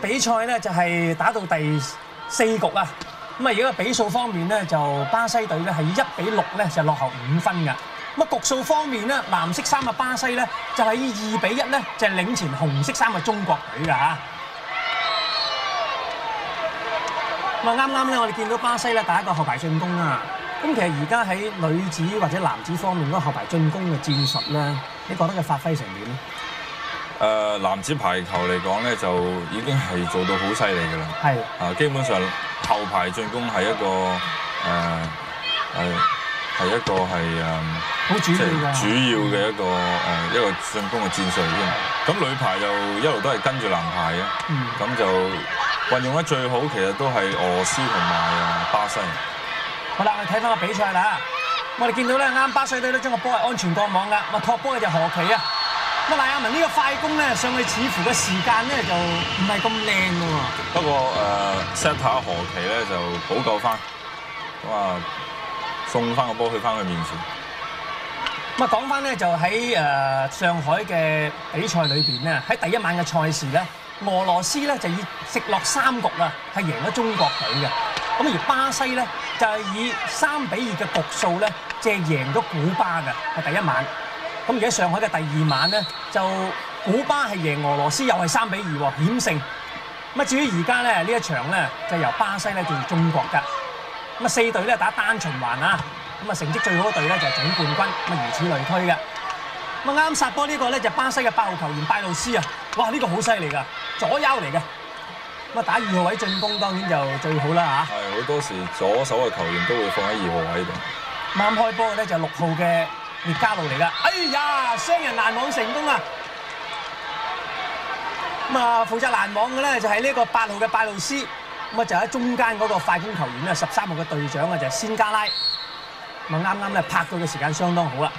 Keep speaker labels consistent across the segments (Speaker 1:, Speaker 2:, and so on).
Speaker 1: 比賽咧就係打到第四局啊。咁啊，而家個比數方面咧，就巴西隊咧係一比六咧就落後五分㗎。咁啊，局數方面咧，藍色衫嘅巴西咧就係二比一咧就係領前紅色衫嘅中國隊㗎嚇。咁啊，啱啱咧我哋見到巴西咧打一個後排進攻啊。咁其實而家喺女子或者男子方面嗰個後排進攻嘅戰術咧，你覺得佢發揮成點咧？
Speaker 2: 誒、呃男子排球嚟講咧，就已經係做到好犀利㗎啦。
Speaker 1: 係
Speaker 2: 啊，基本上後排進攻係一個誒係係一個係誒。
Speaker 1: 好主要㗎。
Speaker 2: 主要嘅一個誒、一個進攻嘅戰術嚟嘅。咁女排就一路都係跟住男排嘅，
Speaker 1: 嗯
Speaker 2: 咁、就運用得最好，其實都係俄羅斯同埋啊巴西。
Speaker 1: 好啦，我哋睇翻個比賽啦。我哋見到咧，啱巴西隊都將個波係安全過網㗎。咁啊，托波嘅就何奇啊。咁啊，賴亞文呢個快攻咧上去，似乎個時間咧就唔係咁靚㗎喎。
Speaker 2: 不過誒 set 下何其咧就補救翻，咁啊送翻個波去翻佢面前。
Speaker 1: 咁啊，講翻咧就喺誒上海嘅比賽裏邊咧，喺第一晚嘅賽事咧，俄羅斯咧就以直落三局啊，係贏咗中國隊嘅。咁而巴西咧就係以三比二嘅局數咧，即係贏咗古巴嘅，係第一晚。咁而喺上海嘅第二晚咧，就古巴係贏俄羅斯，又係三比二喎，險勝。咁啊，至於而家咧呢一場咧，就由巴西咧對住中國㗎。咁啊，四隊咧打單循環啊，咁啊成績最好嘅隊咧就係總冠軍，咁啊如此類推嘅。咁啊啱殺波呢個咧就巴西嘅八號球員拜魯斯啊，哇呢、個好犀利㗎，左腰嚟嘅。咁啊打二號位進攻當然就最好啦嚇。
Speaker 2: 係好多時左手嘅球員都會放喺二號位度。
Speaker 1: 啱開波嘅咧就係六號嘅列加路嚟㗎。哎呀，雙人攔網成功啊！咁啊，負責攔網嘅咧就係呢個八號嘅拜魯斯，咁啊就喺中間嗰個快攻球員咧，十三號嘅隊長啊就係仙加拉。咁啊啱啱咧拍到嘅時間相當好啦。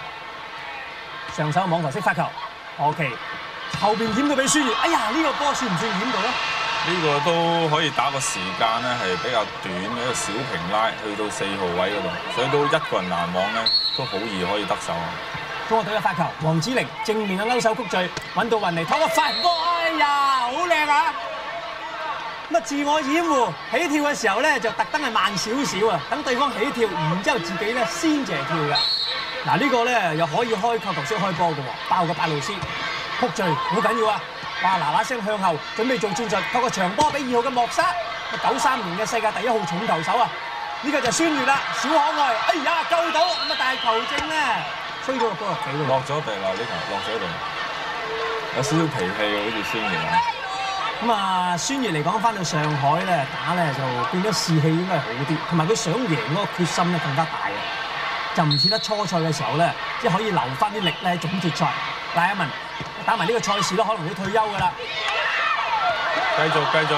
Speaker 1: 上手網球式發球，OK，後邊掩到俾孫悦。哎呀，呢、個波算唔算掩到咧？
Speaker 2: 呢個都可以打個時間咧係比較短嘅一個小平拉，去到四號位嗰度，所以都一個人難網咧都好易可以得手啊。
Speaker 1: 中國隊嘅發球，黃子玲正面嘅勾手曲序，揾到雲尼拖個快波，哎呀，好靚啊！咁啊，自我掩護起跳嘅時候咧，就特登係慢少少啊，等對方起跳，然之後自己咧先至係跳嘅。嗱，呢個咧又可以開球球式開波嘅喎，爆個巴魯斯曲序好緊要啊！哇，嗱嗱聲向後準備做戰術，透過長波俾二號嘅莫沙，九三年嘅世界第一號重投手啊！呢、個就孫悦啦，小可愛，哎呀救到，咁啊但係球证咧吹咗個波入幾喎。
Speaker 2: 落咗地啦，呢球落咗地，有少少脾氣嘅，好似孫怡啊。
Speaker 1: 咁啊，孫悦嚟講翻到上海咧打咧就變咗士氣應該係好啲，同埋佢想贏嗰個決心咧更加大啊！就唔似得初賽嘅時候咧，即系可以留翻啲力咧總決賽。賴一文打埋呢個賽事都可能會退休㗎啦，
Speaker 2: 繼續繼續，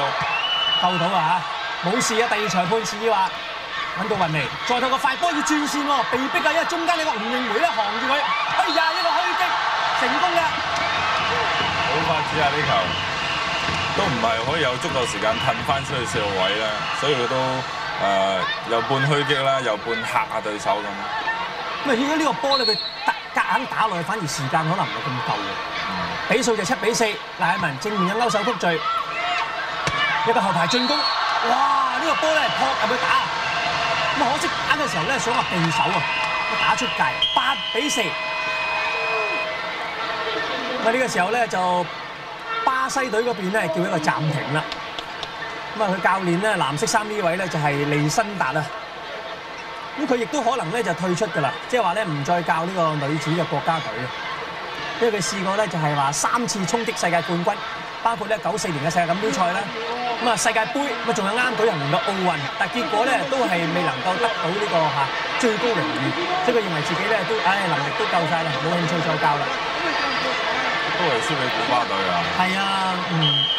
Speaker 1: 救到啊嚇，冇事啊！第二裁判示意話揾到雲尼，再透過快波要轉線喎，被逼啊！因為中間呢個吳應梅咧行住佢，哎呀一個虛擊成功嘅。
Speaker 2: 好快子啊！呢球都唔係可以有足夠時間褪翻出去四號位啦，所以佢都誒、呃又半虛擊啦，又半嚇下對手咁。
Speaker 1: 咁啊，如果呢個波咧，佢硬打落去，反而時間可能唔係咁夠嘅。比數就七比四，賴文正面嘅勾手曲序，一個後排進攻，哇！呢、個波咧撲入去打，咁可惜打嘅時候咧想話避手啊，打出界，八比四。咁呢個時候咧就巴西隊嗰邊咧叫一個暫停啦。咁啊佢教練咧藍色衫呢位咧就係利辛達啊。咁佢亦都可能咧就退出㗎啦，即係話咧唔再教呢個女子嘅國家隊啊。因為佢試過咧就係話三次衝擊世界冠軍，包括咧九四年嘅世界錦標賽啦，咁啊世界盃，咁啊仲有啱舉行嘅奧運，但結果咧都係未能夠得到呢、個嚇最高榮譽，即係佢認為自己咧都唉能力都夠晒啦，冇興趣再教啦。
Speaker 2: 都係輸俾古巴隊啊！
Speaker 1: 係啊，嗯。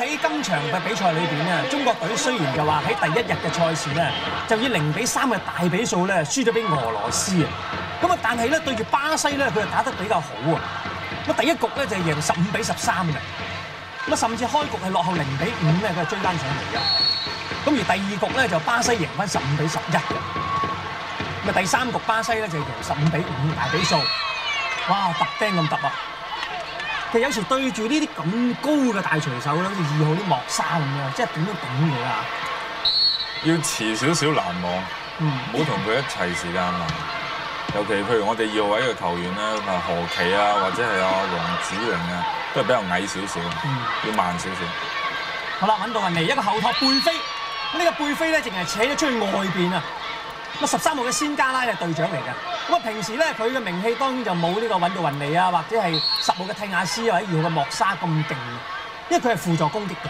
Speaker 1: 喺今場嘅比賽裏邊咧，中國隊雖然就話喺第一日嘅賽事咧，就以零比三嘅大比數咧輸咗俾俄羅斯啊。咁啊，但係咧對住巴西咧，佢就打得比較好啊。咁，第一局咧就係贏十五比十三嘅。咁啊，甚至開局係落後零比五咧，佢係追翻上嚟嘅。咁而第二局咧就巴西贏翻十五比十一嘅。咁啊，第三局巴西咧就贏十五比五大比數。哇！特釘咁揼啊！其實有時對住呢啲咁高嘅大隨手咧，好似二號啲莫沙咁樣，即係點都頂佢啊！
Speaker 2: 要遲少少難忘，
Speaker 1: 嗯，
Speaker 2: 唔好同佢一齊時間慢。尤其譬如我哋二號位嘅球員咧，啊何琪啊，或者係阿黃子榮啊，都係比較矮少少，
Speaker 1: 嗯
Speaker 2: 要慢少少。
Speaker 1: 好啦，揾到人嚟一個後托背飛，咁呢個背飛咧，淨係扯咗出去外邊啊！咁，十三號嘅仙加拉係隊長嚟嘅。咁啊，平時咧佢嘅名氣當然就冇呢個揾到雲尼啊，或者係十號嘅蒂亞斯或者二號嘅莫沙咁勁，因為佢係輔助攻擊嘅。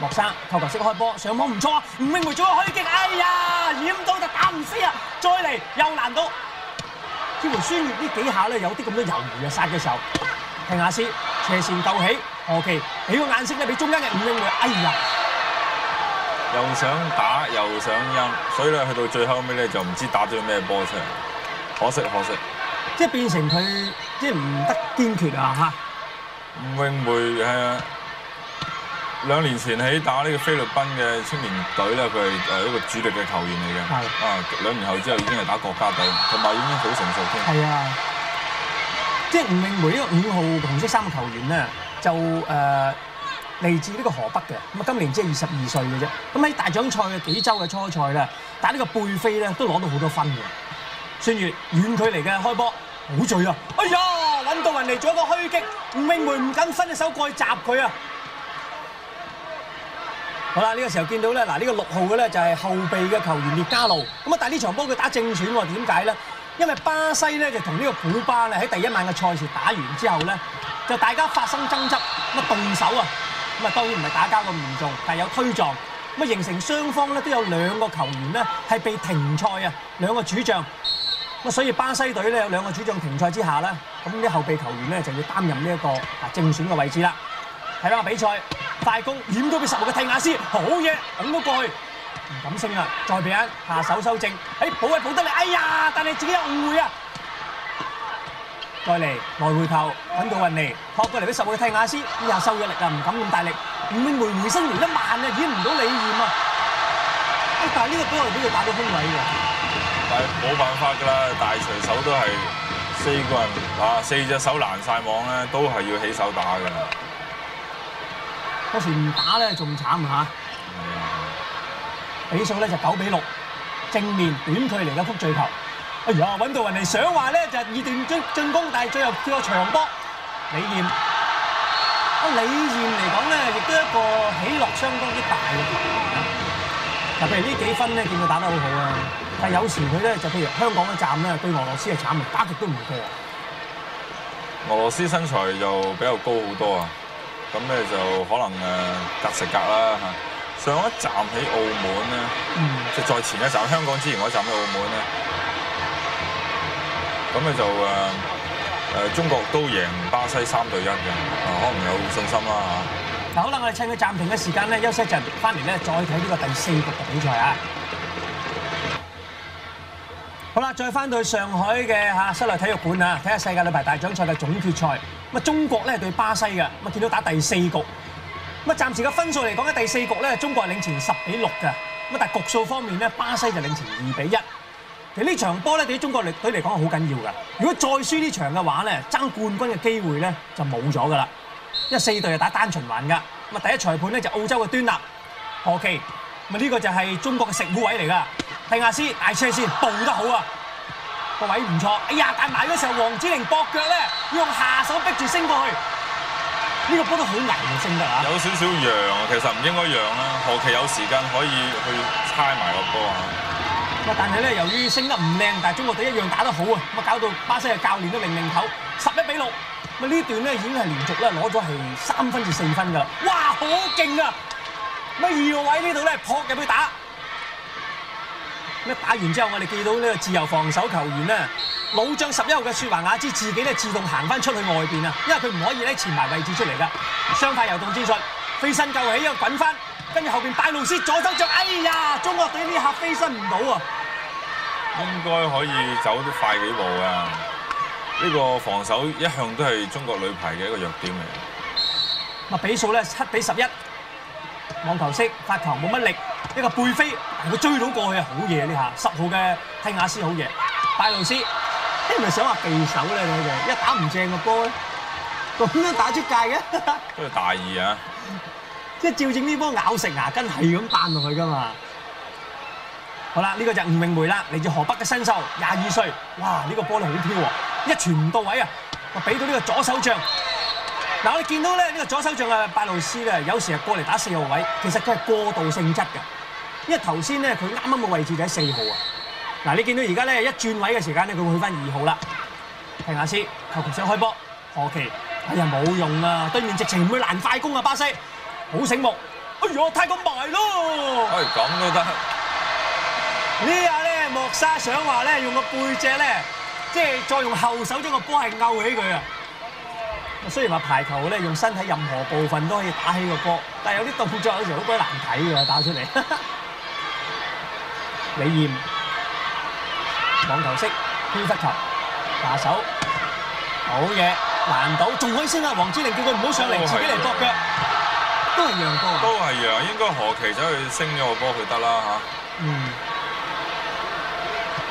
Speaker 1: 莫沙扣球式開波，上網唔錯啊！吳永梅做個虛擊，哎呀，掩到就打唔死啊！再嚟又難到，似乎孫悦呢幾下咧有啲咁多猶豫啊！殺嘅時候，蒂亞斯斜線救起，何其俾個眼色咧俾中間嘅吳永梅，哎呀！
Speaker 2: 又想打又想陰，所以咧去到最後尾咧就唔知打咗咩波出嚟，可惜可惜。
Speaker 1: 即係變成佢即係唔得堅決啊嚇！
Speaker 2: 吳永梅誒兩年前喺打呢個菲律賓嘅青年隊咧，佢係誒一個主力嘅球員嚟嘅。
Speaker 1: 係
Speaker 2: 啊，兩年後之後已經係打國家隊，同埋已經好成熟添。
Speaker 1: 係啊，即係吳永梅呢個五號紅色衫嘅球員咧，就誒嚟、自呢個河北嘅，咁啊今年即係二十二歲嘅啫。咁喺大獎賽嘅幾週嘅初賽咧，打呢個背飛咧都攞到好多分嘅。孫越遠距離嘅開波，好醉啊！哎呀，揾到人嚟做一個虛擊，吳永梅唔敢伸隻手過去襲佢啊！好啦，呢、個時候見到咧，嗱、呢個六號嘅咧就係後備嘅球員列加路。咁啊，但係呢場波佢打正選喎，點解咧？因為巴西咧就同呢個古巴咧喺第一晚嘅賽事打完之後咧，就大家發生爭執，咁啊動手啊，咁啊當然唔係打交咁嚴重，但係有推撞，咁啊形成雙方咧都有兩個球員咧係被停賽啊，兩個主將。咁，所以巴西隊咧有兩個主將停賽之下咧，咁啲後備球員咧就要擔任呢一個啊正選嘅位置啦。睇翻個比賽，快攻掩到俾十號嘅替亞斯，好嘢，拱到過去，唔敢升啊！再俾人下手修正，誒保位保得嚟，哎呀！但係自己有誤會啊！再嚟來回頭，揾到運嚟，撲過嚟俾十號嘅蒂亞斯，哎呀收咗力啊，唔敢咁大力，吳永梅回身回得慢啊，掩唔到李豔啊！但係呢個波係俾佢打到空位嘅，
Speaker 2: 但係冇辦法㗎啦，大隨手都係四個人啊，四隻手攔晒網咧，都係要起手打㗎。
Speaker 1: 嗰時唔打咧仲慘嚇。比數咧就九比六，正面短距離嘅曲最球。哎呀，揾到人嚟想話咧就二段進進攻，但係最後叫個長波。李豔，啊李豔嚟講咧，亦都係一個起落相當之大嘅球員啊！嗱，譬如呢幾分咧，見佢打得好好啊，但係有時佢咧就譬如香港嘅站咧對俄羅斯係慘啊，打極都唔過。
Speaker 2: 俄羅斯身材就比較高好多啊，咁咧就可能誒隔食隔啦嚇。上一站喺澳門咧，
Speaker 1: 嗯，
Speaker 2: 即係再前一站香港之前嗰站喺澳門咧，咁咧就誒誒、中國都贏巴西三對一嘅，啊可能有信心啦
Speaker 1: 嗱好啦，我哋趁佢暫停嘅時間咧休息一陣，翻嚟咧再睇呢個第四局嘅比賽啊！好啦，再翻到去上海嘅嚇室內體育館啊，睇下世界女排大獎賽嘅總決賽。咁啊，中國咧對巴西嘅，咁啊見到打第四局。咁啊，暫時嘅分數嚟講咧，第四局咧中國係領前十比六嘅。咁啊，但係局數方面咧，巴西就領前二比一。其實呢場波咧對於中國隊嚟講係好緊要㗎。如果再輸呢場嘅話咧，爭冠軍嘅機會咧就冇咗㗎啦。因為四隊係打單循環㗎。咁啊，第一裁判咧就澳洲嘅端納何其，咁啊呢個就係中國嘅食糊位嚟㗎。蒂亞斯大車先報得好啊！個位唔錯，哎呀！但埋嗰時候黃子玲搏腳咧，要用下手逼住升過去，呢、個波都好危嘅升得啊！
Speaker 2: 有少少讓啊，其實唔應該讓啦。何其有時間可以去猜埋個波啊！
Speaker 1: 咁啊，但係咧由於升得唔靚，但係中國隊一樣打得好啊！咁啊，搞到巴西嘅教練都零零頭，十一比六。咁啊呢段咧已經係連續咧攞咗係三分至四分㗎啦！哇，好勁啊！咁啊二號位呢度咧撲入去打。一打完之後，我哋見到呢個自由防守球員咧，老將十一號嘅雪華雅茲自己咧自動行翻出去外邊啊，因為佢唔可以咧前埋位置出嚟噶。雙快遊動戰術，飛身救起，又滾翻，跟住後邊拜路斯左手着，哎呀！中國隊呢下飛身唔到啊！
Speaker 2: 應該可以走得快幾步啊！呢、個防守一向都係中國女排嘅一個弱點嚟。
Speaker 1: 咁啊比數咧七比十一，網球式發球冇乜力，一個背飛，佢追到過去啊，好嘢呢下！十號嘅蒂亞斯好嘢，拜路斯，你係咪想話避手咧？你哋一打唔正個波咧？咁樣打出界嘅，
Speaker 2: 都係大意啊！
Speaker 1: 即係照正呢波咬食牙根係咁彈落去噶嘛。好啦，呢、個就吳詠梅啦，嚟自河北嘅新秀，廿二歲。哇！呢、個波咧好飄喎，一傳唔到位啊！我俾到呢個左手將。嗱，我哋見到咧呢個左手將嘅拜路斯咧，有時係過嚟打四號位，其實佢係過渡性質嘅。因為頭先咧佢啱啱嘅位置就喺四號啊。嗱，你見到而家咧一轉位嘅時間咧，佢會去翻二號啦。聽下先，球球想開波，何其，哎呀冇用啊！對面直情唔會攔快攻啊，巴西，好醒目。哎呀，太過埋咯！
Speaker 2: 哎，咁都得，
Speaker 1: 呢下咧莫沙想話咧用個背脊咧，即係再用後手將個波係勾起佢啊！雖然話排球咧用身體任何部分都可以打起個波，但係有啲動作有時好鬼難睇㗎，打出嚟。李豔網球式飄忽球下手，好嘢難到，仲可以先啊！黃之玲叫佢唔好上嚟，自己嚟搏腳，都係讓波啊！
Speaker 2: 都係讓，應該何其走去升咗個波佢得啦
Speaker 1: 嗯。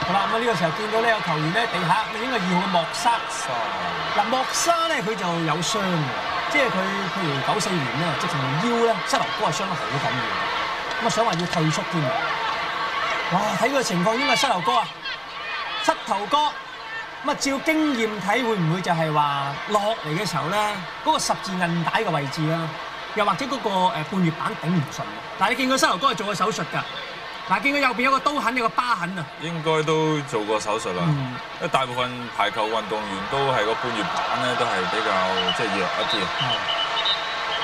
Speaker 1: 好啦，咁啊呢個時候見到呢有球員咧地下，應該係二號嘅莫沙。嗱莫沙咧佢就有傷嘅，即係佢譬如九四年咧，直情腰咧膝頭哥係傷得好緊要，咁啊想話要退出添啊！哇，睇佢個情況應該係膝頭哥啊，膝頭哥。咁啊，照經驗睇，會唔會就係話落嚟嘅時候咧，嗰、個十字韌帶嘅位置啦，又或者嗰個誒半月板頂唔順啊？嗱，你見佢膝頭哥係做過手術㗎，嗱，見佢右邊有個刀痕，有個疤痕啊。
Speaker 2: 應該都做過手術啦，
Speaker 1: 嗯
Speaker 2: 因為大部分排球運動員都係個半月板咧都係比較即係弱一啲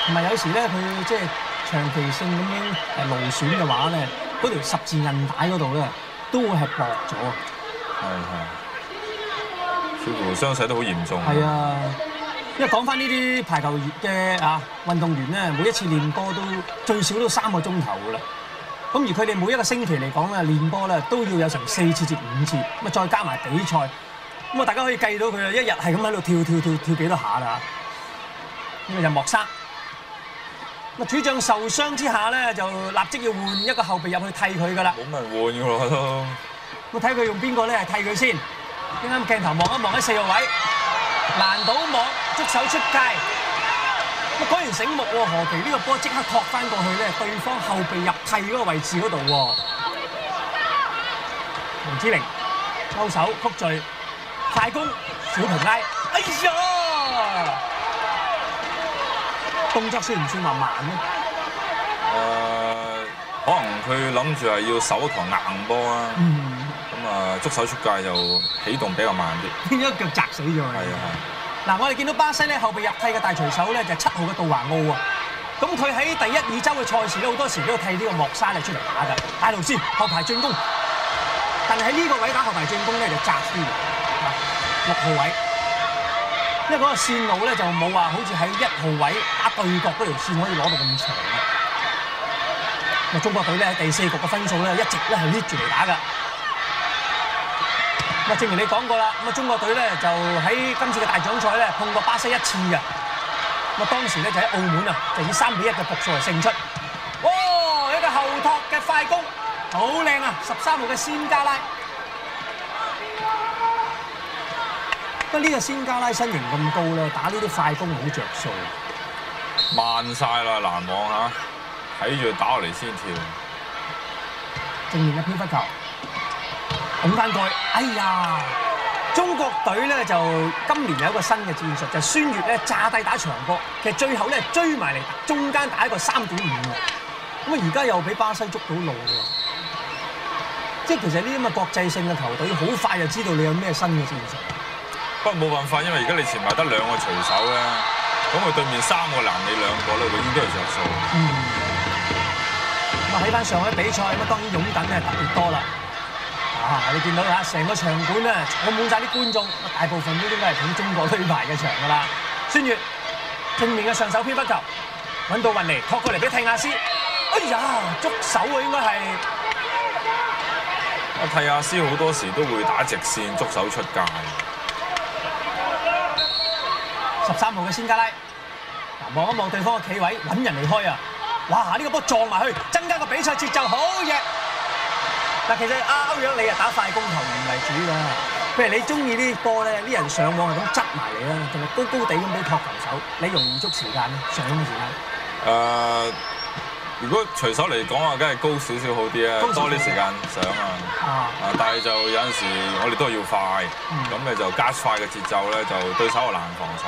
Speaker 1: 同埋有時咧，佢即係長期性咁樣誒勞損嘅話咧，嗰條十字韌帶嗰度咧都會係薄咗。
Speaker 2: 係係，似乎傷勢都好嚴重。
Speaker 1: 係啊，因為講翻呢啲排球嘅啊運動員咧，每一次練波都最少都三個鐘頭噶啦。咁而佢哋每一個星期嚟講咧，練波咧都要有成四次至五次，咁啊再加埋比賽，咁啊大家可以計到佢啊一日係咁喺度跳跳跳跳幾多下啦。呢個就莫沙。咁啊主將受傷之下咧，就立即要換一個後備入去替佢噶啦。
Speaker 2: 冇乜人換㗎咯都。
Speaker 1: 咁睇佢用邊個咧係替佢先？啱啱鏡頭望一望喺四號位，攔到網，捉手出界。咁果然醒目喎，何其呢個波即刻托翻過去咧，對方後備入替嗰個位置嗰度喎。洪之玲勾手曲序快攻，小平拉，哎呀！動作算唔算話慢咧？
Speaker 2: 誒、可能佢諗住係要守一球硬波啊，啊捉手出界就起動比較慢啲。
Speaker 1: 變咗腳砸死咗佢。
Speaker 2: 係啊
Speaker 1: 嗱，我哋見到巴西咧後備入替嘅大隨手咧就係七號嘅杜華奧啊。咁佢喺第一、二周嘅賽事咧好多時都替呢個莫沙嚟出嚟打㗎。大路先後排進攻，但係喺呢個位打後排進攻咧就窄啲嘅，啊六號位。因為嗰個線路咧就冇話好似喺一號位打對角嗰條線可以攞到咁長啊。咁啊，中國隊咧喺第四局嘅分數咧一直咧係 lead 住嚟打㗎。咁啊，正如你講過啦，咁啊，中國隊咧就喺今次嘅大獎賽咧碰過巴西一次嘅。咁啊，當時咧就喺澳門啊，就以三比一嘅局數嚟勝出。哇！一個後托嘅快攻，好靚啊！十三號嘅仙加拉。不過呢個仙加拉身形咁高咧，打呢啲快攻好着數。
Speaker 2: 慢晒啦，難忘嚇，睇住打落嚟先跳。
Speaker 1: 正面嘅偏忽球，拱翻過去，哎呀！中國隊咧就今年有一個新嘅戰術，就係孫悦咧炸低打長波，其實最後咧追埋嚟中間打一個三點五。咁啊而家又俾巴西捉到路喎，即係其實呢啲咁嘅國際性嘅球隊，好快就知道你有咩新嘅戰術。
Speaker 2: 不過冇辦法，因為而家你前排得兩個隨手咧，咁佢對面三個攔你兩個咧，永遠都係着數。
Speaker 1: 嗯。咁啊喺翻上海比賽，咁啊當然擁躉咧特別多啦。啊！你見到啦成個場館咧坐滿晒啲觀眾，大部分都應該係睇中國隊排嘅場噶啦。孫悦正面嘅上手偏不球揾到雲尼托過嚟俾替亞斯，哎呀捉手啊應該係
Speaker 2: 阿替亞斯好多時都會打直線捉手出界。
Speaker 1: 十三號嘅仙加拉。嗱望一望對方嘅企位揾人離開啊！哇！呢、個波撞埋去，增加個比賽節奏，好嘢！嗱，其實阿歐陽你啊打快攻球員為主㗎，譬如你中意呢啲波咧，啲人上網係咁執埋你啦，同埋高高地咁俾托球手，你容易捉時間咧，上嘅時間。
Speaker 2: 誒、如果隨手嚟講啊，梗係高少少好啲啊多啲時間上啊。
Speaker 1: 啊，
Speaker 2: 啊！但係就有陣時我哋都係要快，
Speaker 1: 嗯
Speaker 2: 咁你就加快嘅節奏咧，就對手係難防守。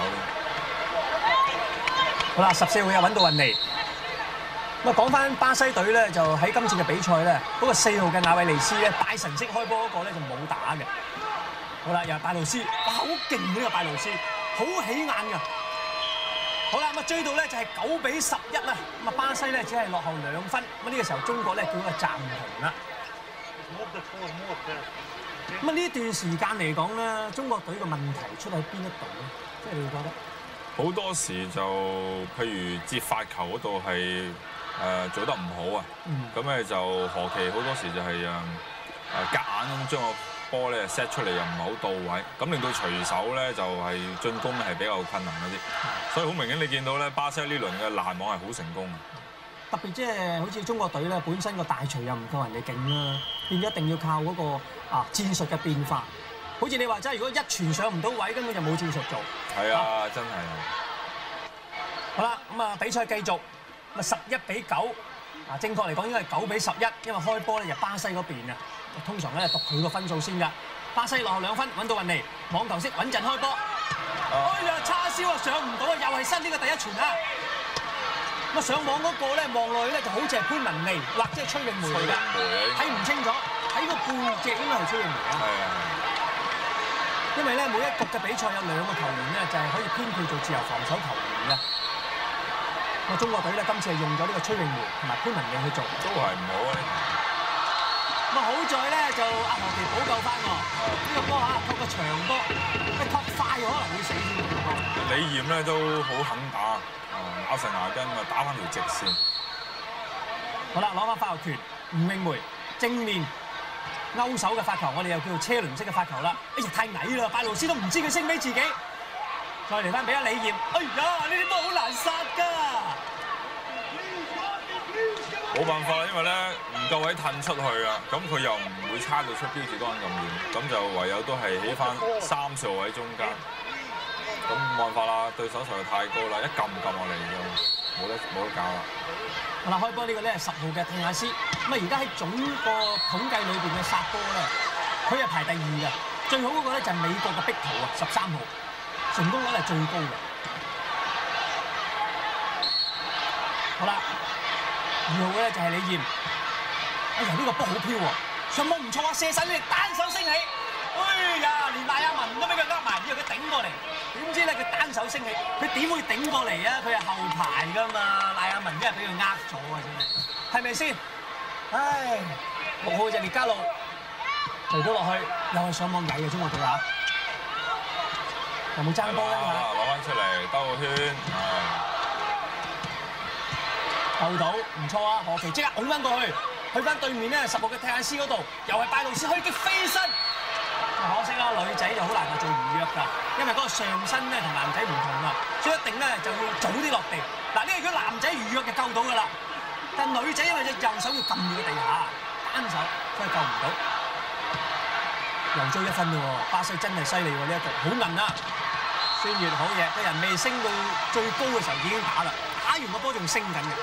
Speaker 1: 好啦，十四號又揾到運尼。咁啊，講翻巴西隊咧，就喺今次嘅比賽咧，嗰、個四號嘅亞維尼斯咧，大神式開波嗰個咧就冇打嘅。好啦，又係拜魯斯，哇，好勁呢個拜魯斯，好起眼㗎。好啦，咁啊追到咧就係九比十一啦。咁啊巴西咧只係落後兩分。咁呢個時候中國咧叫一個暫停啦。咁啊呢段時間嚟講咧，中國隊嘅問題出喺邊一度咧？即係你會覺得？
Speaker 2: 好多時就譬如接發球嗰度係誒做得唔好啊，
Speaker 1: 嗯
Speaker 2: 咁咧、就何其好多時就係誒誒夾硬咁將個波咧 set 出嚟又唔係好到位，咁令到隨手咧就係、進攻咧係比較困難一啲，所以好明顯你見到咧巴西呢輪嘅攔網係好成功嘅。
Speaker 1: 特別即係好似中國隊咧，本身個大錘又唔夠人哋勁啦，變咗一定要靠嗰、個啊戰術嘅變化。好似你話齋，如果一傳上唔到位，根本就冇戰術做。
Speaker 2: 係啊，真係。
Speaker 1: 好啦，咁啊比賽繼續，咁啊十一比九，啊正確嚟講應該係九比十一，因為開波咧就巴西嗰邊啊，通常咧讀佢個分數先㗎。巴西落後兩分，揾到運嚟，網球式穩陣開波。哎呀，叉燒啊上唔到啊，又係新呢個第一傳啊！咁啊上網嗰個咧望落去咧就好似係潘文尼或者係崔永梅嚟㗎，睇唔清楚，睇個背脊應該係崔永梅啊，因為咧每一局嘅比賽有兩個球員咧就係可以編配做自由防守球員嘅。中國隊咧今次係用咗呢個崔永梅同埋潘文尼去做。
Speaker 2: 都係唔好啊！
Speaker 1: 咁啊好在咧就阿何其補救翻喎，呢個波嚇托個長波，一托快可能會死添喎。
Speaker 2: 李豔咧都好肯打，啊咬實牙根啊打翻條直線。
Speaker 1: 好啦，攞翻發球權，吳永梅正面勾手嘅發球，我哋又叫做車輪式嘅發球啦。哎呀，太矮啦，拜魯斯都唔知佢升俾自己。再嚟翻俾阿李豔，哎呀，呢啲波好難殺㗎。
Speaker 2: 冇辦法，因為咧唔夠位褪出去啊，咁佢又唔會差到出標誌杆咁遠，咁就唯有都係起翻三四號位中間。咁冇辦法啦，對手實在太高啦，一撳撳落嚟就冇得冇得搞啦。
Speaker 1: 好啦，開波呢個咧係十號嘅聽亞斯，咁啊而家喺總個統計裏邊嘅殺波咧，佢係排第二嘅，最好嗰個咧就係美國嘅碧圖啊，十三號，成功率係最高嘅。好啦，二號咧就係李豔，哎呀呢、個波好飄喎，上網唔錯啊，射神力單手升起，哎呀連賴亞文都俾佢呃埋，以為佢頂過嚟，點知咧佢單手升起，佢點會頂過嚟啊？佢係後排噶嘛，賴亞文真係俾佢呃咗啊！真係，係咪先？唉，六號就列加路，嚟咗落去又係上網曳嘅中國隊啊！有冇爭波？
Speaker 2: 啊攞翻出嚟兜個圈，
Speaker 1: 救到唔錯啊！何其即刻拱翻過去，去翻對面咧十號嘅泰斯嗰度，又係拜魯斯虛擊飛身。可惜啦，女仔就好難話做預約㗎，因為嗰個上身咧同男仔唔同啊，所以一定咧就要早啲落地。嗱，呢個如果男仔預約就救到㗎啦，但女仔因為隻右手要撳住個地下，單手所以救唔到。又追一分嘞喎，巴西真係犀利喎呢一局，好韌啊！孫越好嘢，個人未升到最高嘅時候已經打啦，打完個波仲升緊嘅。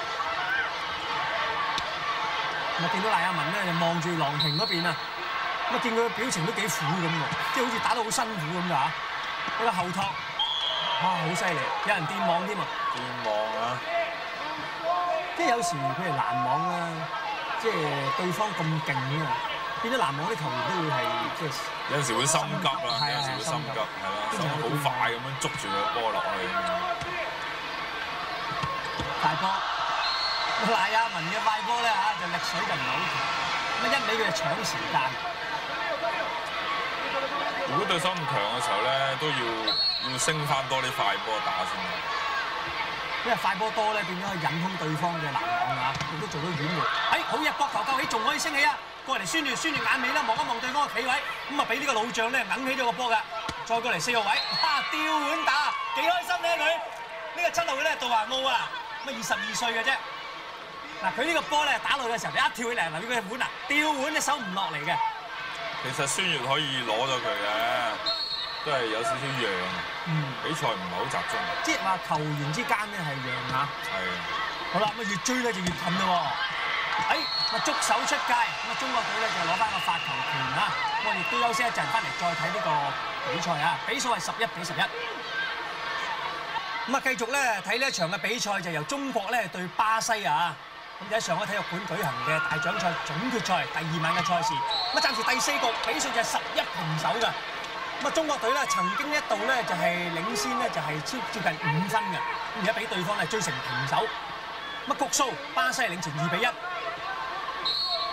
Speaker 1: 咁啊見到賴亞文咧就望住郎平嗰邊啊，咁啊見佢嘅表情都幾苦咁喎，即係好似打得好辛苦咁㗎嚇。嗰個後托，哇好犀利，有人掂網添啊！
Speaker 2: 掂網啊！
Speaker 1: 即係有時譬如攔網啦，即係對方咁勁啊，變咗攔網啲球員都會係即係
Speaker 2: 有陣時會心急啦，有陣時會心急，係啦，心好快咁樣捉住個波落去咁樣。
Speaker 1: 快波。賴亞文嘅快波咧嚇就力水就唔係好強，咁啊一味佢就搶時間。
Speaker 2: 如果對手咁強嘅時候咧，都要要升翻多啲快波打先得。
Speaker 1: 因為快波多咧，變咗可以引空對方嘅攔網啊，亦都做到掩護。哎，好嘢，膊頭夠起，仲可以升起啊！過嚟宣住宣住眼尾啦，望一望對方嘅企位，咁啊俾呢個老將咧揞起咗個波㗎。再過嚟四號位，哈吊碗打，幾開心咧佢！呢個七號咧杜華奧啊，咁啊二十二歲嘅啫。嗱，佢呢個波咧打落去嘅時候，你一跳起嚟，嗱呢個碗啊，吊碗隻手唔落嚟嘅。
Speaker 2: 其實孫悦可以攞咗佢嘅，都係有少少讓，
Speaker 1: 嗯，
Speaker 2: 比賽唔係好集中。
Speaker 1: 即係話球員之間咧係讓下。
Speaker 2: 係
Speaker 1: 好啦，咁啊越追咧就越近咯喎。哎，咁啊捉手出界，咁啊中國隊咧就攞翻個發球權啊。咁我亦都休息一陣，翻嚟再睇呢個比賽啊。比數係十一比十一。咁啊繼續咧睇呢一場嘅比賽就由中國咧對巴西啊。咁喺上海體育館舉行嘅大獎賽總決賽第二晚嘅賽事。咁啊暫時第四局比數就係十一平手㗎。咁啊中國隊咧曾經一度咧就係領先咧就係超接近五分嘅，咁而家俾對方咧追成平手。咁啊局數巴西領前二比一。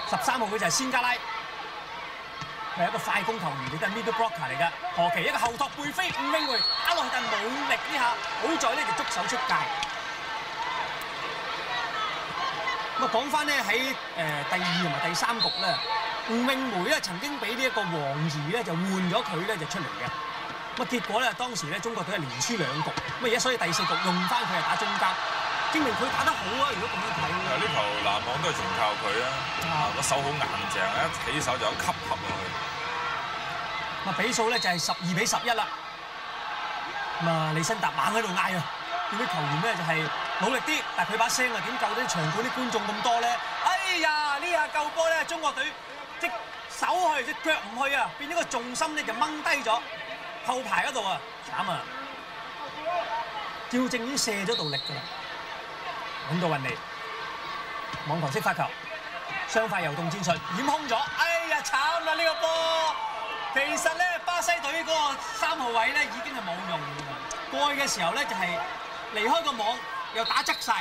Speaker 1: 十三號佢就係仙加拉，佢係一個快攻球員，亦都係 middle blocker 嚟㗎。何其一個後托背飛五英回打落去，但係冇力呢下，好在呢就捉手出界。咁啊講翻咧喺誒第二同埋第三局咧，吳永梅咧曾經俾呢一個黃怡咧就換咗佢咧就出嚟嘅。咁啊結果咧當時咧中國隊係連輸兩局，咁啊而家所以第四局用翻佢係打中間，證明佢打得好啊！如果咁樣睇。
Speaker 2: 啊！呢球籃網都係全靠佢啊！啊個手好硬淨，一起手就有吸合落去。
Speaker 1: 咁啊比數咧就係十二比十一啦。咁啊李新達猛喺度嗌啊！見啲球員咧就係努力啲，但係佢把聲啊點救啲場館啲觀眾咁多咧？哎呀！呢下救波咧，中國隊隻手去，隻腳唔去啊，變咗個重心咧就掹低咗後排嗰度啊，慘啊！趙正已經射咗道力㗎啦，揾到運嚟，網球式發球，雙快遊動戰術掩空咗，哎呀慘啦呢個波！其實咧巴西隊嗰個三號位咧已經係冇用㗎啦，過去嘅時候咧就係、離開個網又打側晒。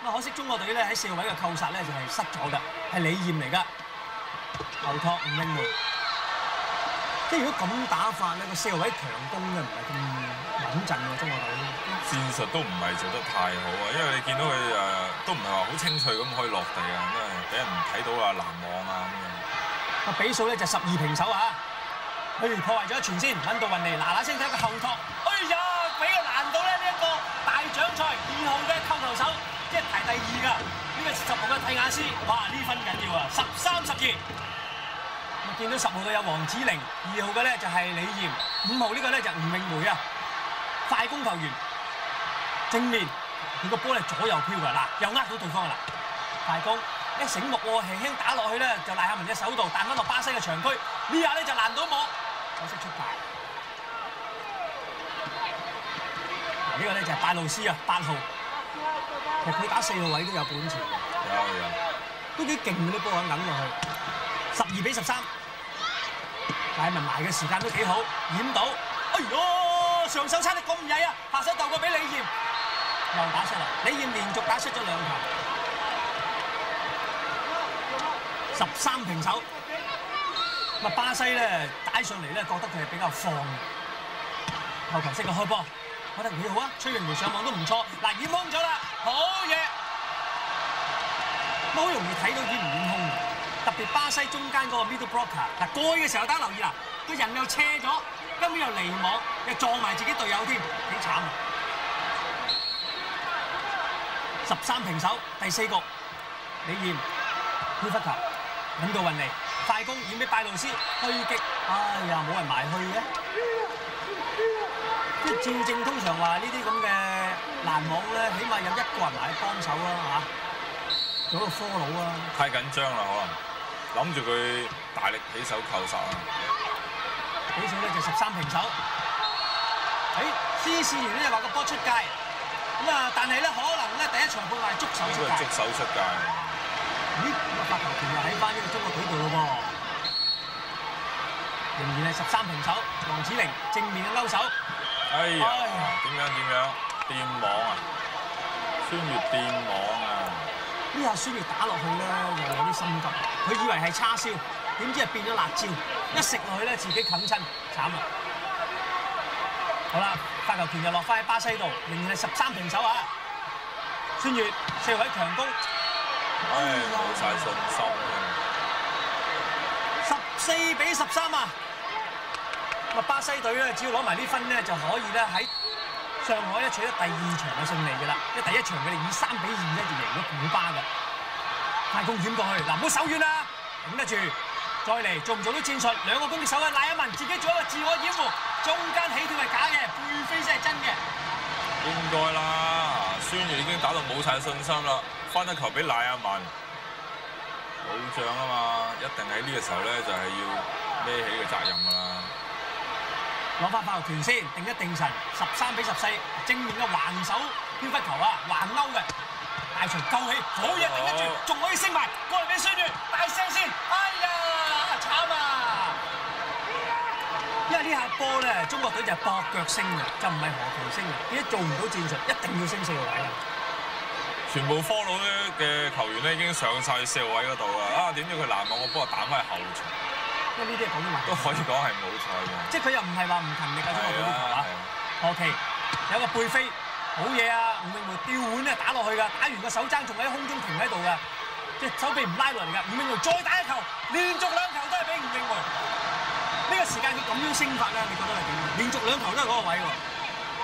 Speaker 1: 咁啊可惜中國隊咧喺四號位嘅扣殺咧就係失咗㗎，係李豔嚟㗎，後托吳英梅。即係如果咁打法咧，個四號位強攻嘅唔係咁穩陣喎，中國隊。
Speaker 2: 戰術都唔係做得太好啊，因為你見到佢誒、都唔係話好清脆咁可以落地啊，因為俾人睇到啊攔網啊咁樣。
Speaker 1: 個比數咧就十二平手啊！佢破壞咗一傳先，揾到雲尼，嗱嗱聲睇個後托，哎呀，俾佢攔到咧呢一個大獎賽二號嘅扣球手，即係排第二㗎。呢、個十號嘅蒂亞斯，哇呢分緊要啊，十三十二。咁見到十號嘅有黃子玲，二號嘅咧就係李豔，五號呢個咧就吳詠梅啊，快攻球員，正面佢個波係左右飄噶，嗱又呃到對方㗎啦，快攻。一醒目喎，輕輕打落去咧，就賴下文隻手度，彈翻落巴西嘅長區，呢下咧就攔到網，可惜出界。呢個咧就係拜路斯啊，八號，其實佢打四號位都有本錢，
Speaker 2: 有有。
Speaker 1: 都幾勁嘅啲波肯揞落去。十二比十三，賴文埋嘅時間都幾好，掩到，哎呦，上手差得咁曳啊，下手鬥過俾李豔，又打出嚟，李豔連續打失咗兩球。十三平手。咁巴西咧打上嚟咧，覺得佢係比較放嘅。後球式嘅開波，覺得幾好啊！崔永梅上網都唔錯，嗱掩空咗啦，好嘢！好容易睇到掩唔掩空，特別巴西中間嗰個 middle blocker，嗱過去嘅時候大家留意啦，個人又斜咗，根本又離網，又撞埋自己隊友添，幾慘啊！十三平手，第四局，李豔飄忽球。揾到運嚟，快攻演俾拜路斯虛擊，哎呀冇人埋去嘅。即正通常話呢啲咁嘅攔網咧，起碼有一個人埋去幫手啊嚇，做一個科佬啊。
Speaker 2: 太緊張啦，可能諗住佢大力起手扣殺啊！
Speaker 1: 比數咧就十三平手。誒，施試完咧就話個波出界，咁啊，但係咧可能咧第一場判話係捉手出界
Speaker 2: 捉。手出界。
Speaker 1: 咦？咁啊發球權又喺翻呢個中國隊度咯噃，仍然係十三平手。黃子玲正面嘅勾手。
Speaker 2: 哎呀
Speaker 1: 哎呀，
Speaker 2: 點樣點樣電網啊？穿越電網啊！
Speaker 1: 呢下孫悦打落去咧，又有啲心急。佢以為係叉燒，點知係變咗辣椒。一食落去咧，自己啃親，慘啦！好啦，發球權就落翻喺巴西度，仍然係十三平手啊！孫悦四位強攻，
Speaker 2: 唉，冇晒信心
Speaker 1: 十四比十三啊！巴西隊咧，只要攞埋呢分咧，就可以咧喺上海咧取得第二場嘅勝利嘅啦。因為第一場佢哋以三比二咧就贏咗古巴嘅。快攻險過去，嗱唔好手軟啦，頂得住，再嚟做唔做到戰術？兩個攻擊手嘅賴一文自己做一個自我掩護，中間起跳係假嘅，背飛先係真嘅。
Speaker 2: 應該啦，孫悦已經打到冇晒信心啦，翻一球俾賴阿文，老將啊嘛，一定喺呢個時候咧就係要孭起個責任噶啦。
Speaker 1: 攞翻發球權先，定一定神，十三比十四，正面嘅橫手飄忽球啊，橫勾嘅，大錘救起，好嘢頂得住，仲可以升埋，過嚟俾孫悦，大聲先，哎呀，慘啊！因為呢下波咧，中國隊就係搏腳升嘅，就唔係何球升嘅，點解做唔到戰術？一定要升四個位啊！
Speaker 2: 全部科佬嘅球員咧已經上晒四號位嗰度啊，啊點知佢難忘我幫我打翻去後場，
Speaker 1: 因為呢啲
Speaker 2: 都可以講係冇賽嘅。
Speaker 1: 即係佢又唔係話唔勤力啊，中國隊呢球啊。
Speaker 2: 係
Speaker 1: O.K. 有個背飛，好嘢啊！吳永梅吊腕咧打落去㗎，打完個手踭仲喺空中停喺度㗎，即係手臂唔拉落嚟㗎。吳永梅再打一球，連續兩球都係俾吳永梅。呢、個時間佢咁樣升法咧，你覺得係點？連續兩球都係嗰個位喎。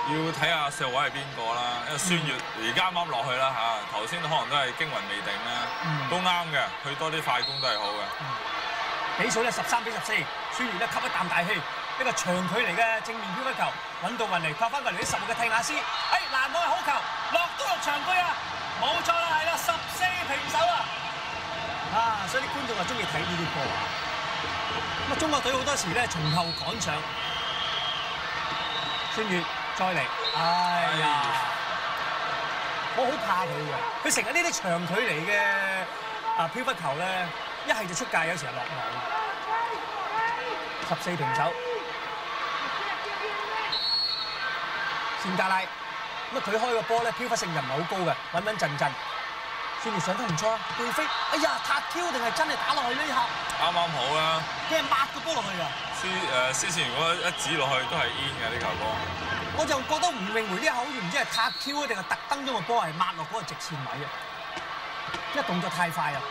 Speaker 2: 要睇下四號位係邊個啦，因為孫悦而家啱啱落去啦嚇，頭先可能都係驚魂未定啦，
Speaker 1: 嗯
Speaker 2: 都啱嘅，去多啲快攻都係好嘅。
Speaker 1: 比數咧十三比十四，孫悦咧吸一啖大氣，一個長距離嘅正面飄忽球揾到運嚟，拍翻過嚟啲十號嘅替亞斯，哎難網係好球，落都落長居啊！冇錯啦，係啦，十四平手啊！啊，所以啲觀眾啊中意睇呢啲波啊！咁啊，中國隊好多時咧從後趕上，孫悦再嚟，哎呀！我好怕佢嘅，佢成日呢啲長距離嘅啊飄忽球咧，一係就出界，有時係落網。十四平手，善加拉咁啊！佢開個波咧，飄忽性就唔係好高嘅，穩穩陣陣。孫悦上得唔錯啊，背飛，哎呀，塔 Q 定係真係打落去呢下？
Speaker 2: 啱啱好啦，
Speaker 1: 佢係抹個波落去㗎。
Speaker 2: 司誒司線如果一指落去都係 in 嘅呢球波。
Speaker 1: 我就覺得吳詠梅呢一口好似唔知係塔 Q 啊，定係特登將個波係抹落嗰個直線位啊！因為動作太快啊！